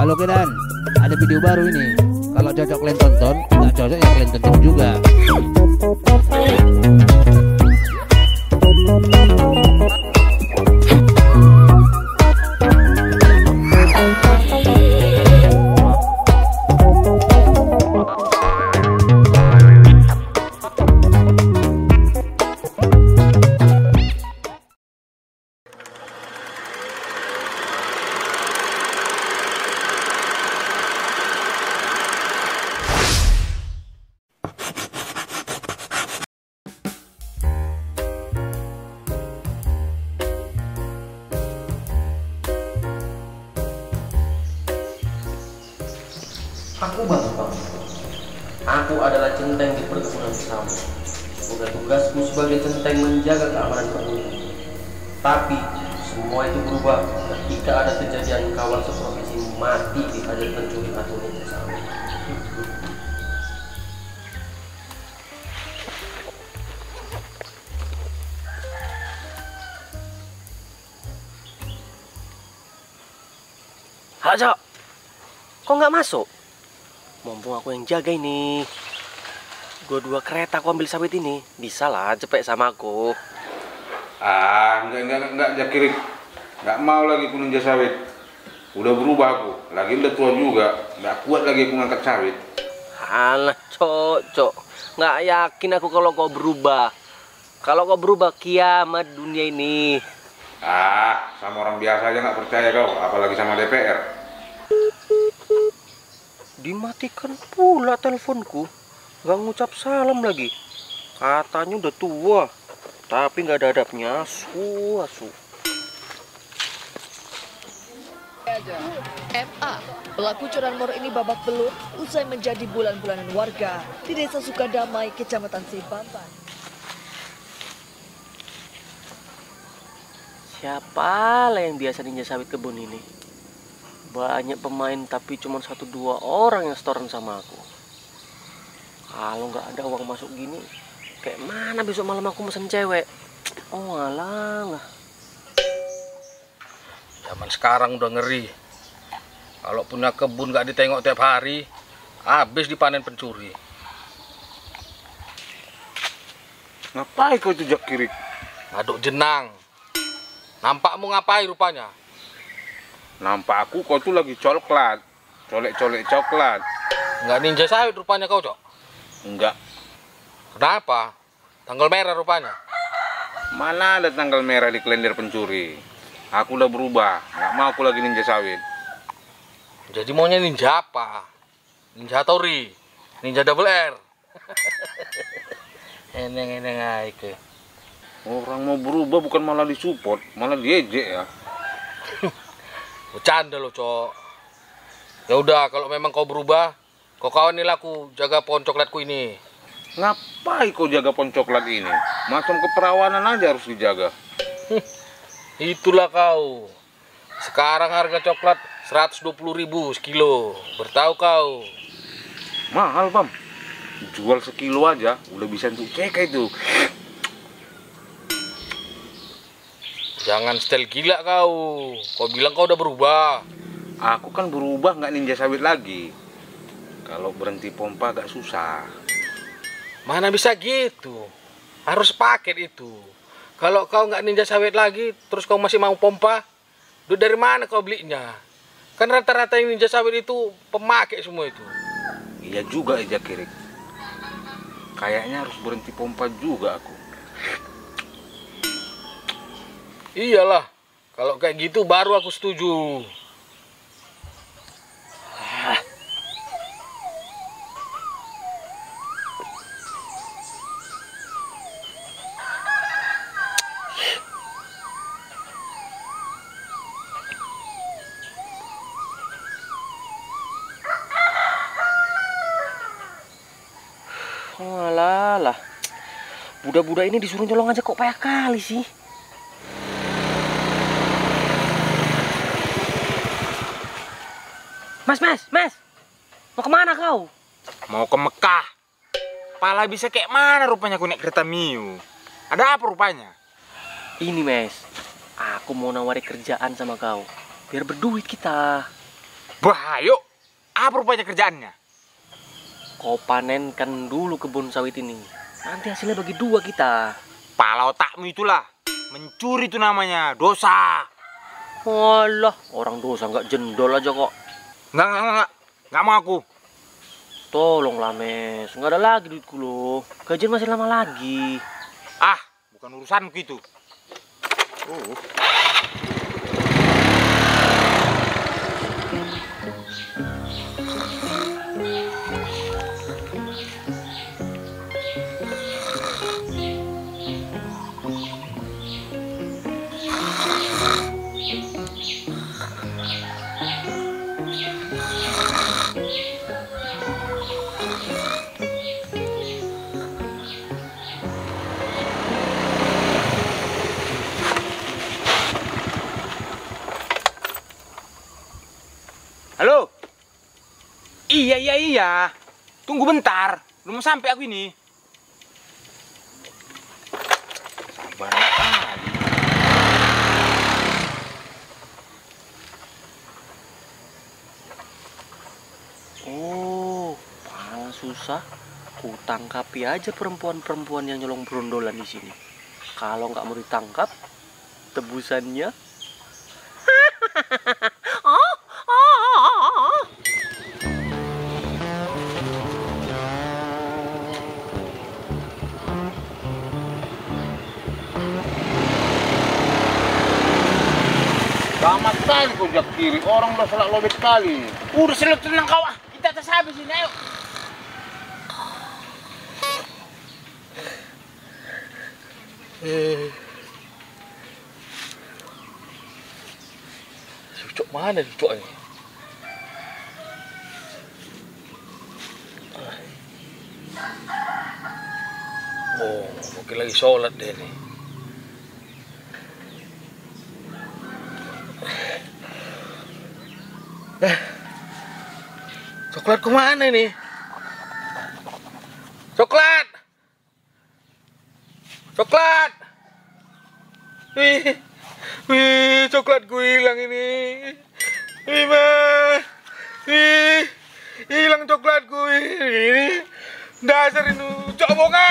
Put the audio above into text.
Halo Kedan, ada video baru ini. Kalau cocok kalian tonton, nggak cocok ya kalian tonton juga. Aku Bambang. Aku adalah centeng di perkebunan bersama. Bukan tugasku sebagai centeng menjaga keamanan perkebunan. Tapi semua itu berubah ketika ada kejadian kawan seprofesi mati di hajat pencuri atau bersama. Haja, kok nggak masuk? Mumpung aku yang jaga ini. Dua-dua kereta aku ambil sawit ini. Bisa lah, cepet sama aku. Ah, enggak, enggak, enggak, Jakirik. Enggak mau lagi aku ninja sawit. Udah berubah aku. Lagi udah tua juga. Enggak kuat lagi aku ngangkat sawit. Alah, cocok. Nggak yakin aku kalau kau berubah. Kalau kau berubah, kiamat dunia ini. Ah, sama orang biasa aja nggak percaya kau. Apalagi sama DPR. Dimatikan pula teleponku. Nggak ngucap salam lagi. Katanya udah tua. Tapi nggak ada adabnya. Asu, asu. MA, pelaku curanmor ini babak belur usai menjadi bulan-bulanan warga di Desa Sukadamai, Kecamatan Sibamban. Siapa lah yang biasa ninja sawit kebun ini? Banyak pemain tapi cuma satu dua orang yang setoran sama aku. Kalau nggak ada uang masuk gini, kayak mana besok malam aku mesen cewek? Oh alah, lah. Zaman sekarang udah ngeri. Kalau punya kebun nggak ditengok tiap hari, habis dipanen pencuri. Ngapain kau itu Jakirik? Ngaduk jenang. Nampakmu ngapain rupanya? Nampak aku kau tuh lagi coklat. Colek-colek coklat. Nggak ninja sawit rupanya kau, Cok. Enggak. Kenapa? Tanggal merah rupanya. Mana ada tanggal merah di kalender pencuri? Aku udah berubah. Nggak mau aku lagi ninja sawit. Jadi maunya ninja apa? Ninja Tori. Ninja double R. Eneng-eneng aja ke. Orang mau berubah bukan malah disupport, malah diejek ya. Bercanda lo, Cok. Ya udah, kalau memang kau berubah, kau kawanilah laku jaga pohon coklatku ini. Ngapain kau jaga pohon coklat ini? Macam keperawanan aja harus dijaga. Itulah kau. Sekarang harga coklat 120.000 sekilo. Bertahu kau. Mahal, Bam. Jual sekilo aja udah bisa untuk cek itu. Jangan setel gila kau. Kau bilang kau udah berubah. Aku kan berubah nggak ninja sawit lagi. Kalau berhenti pompa agak susah. Mana bisa gitu? Harus paket itu. Kalau kau nggak ninja sawit lagi, terus kau masih mau pompa, duit dari mana kau belinya? Kan rata-rata yang ninja sawit itu pemakai semua itu. Iya juga Eja Kirik. Kayaknya harus berhenti pompa juga aku. Iyalah, kalau kayak gitu baru aku setuju. Alah, lah. Budak-budak ini disuruh nyolong aja kok payah kali sih. Mas, mas, mas. Mau ke mana kau? Mau ke Mekah. Pala bisa kayak mana rupanya aku naik kereta Miu. Ada apa rupanya? Ini, mas. Aku mau nawari kerjaan sama kau. Biar berduit kita. Bahayo, apa rupanya kerjaannya? Kau panenkan dulu kebun sawit ini. Nanti hasilnya bagi dua kita. Pala otakmu itulah. Mencuri itu namanya, dosa. Walah, orang dosa nggak jendol aja kok. Enggak, enggak, enggak, enggak. Enggak mau aku. Tolonglah mes, nggak ada lagi duitku loh. Gajian masih lama lagi. Ah, bukan urusanku itu. Oh. Halo? Iya, iya, iya. Tunggu bentar. Belum sampai aku ini. Sabar. Oh, malah susah. Ku tangkapi aja perempuan-perempuan yang nyolong berondolan di sini. Kalau nggak mau ditangkap, tebusannya Sama sekali kau jak kiri, orang udah selak lobet kali. Udah selalu tenang kau ah. Kita atas habis ini ayo. Eh. Cucuk mana cucuk ini? Oh, mungkin lagi sholat deh nih. Coklat ke mana nih? Coklat! Coklat! Wih, wih, coklat gue hilang ini. Wih, mah. Wih, hilang coklat gue ini. Dasar ini, cok boga.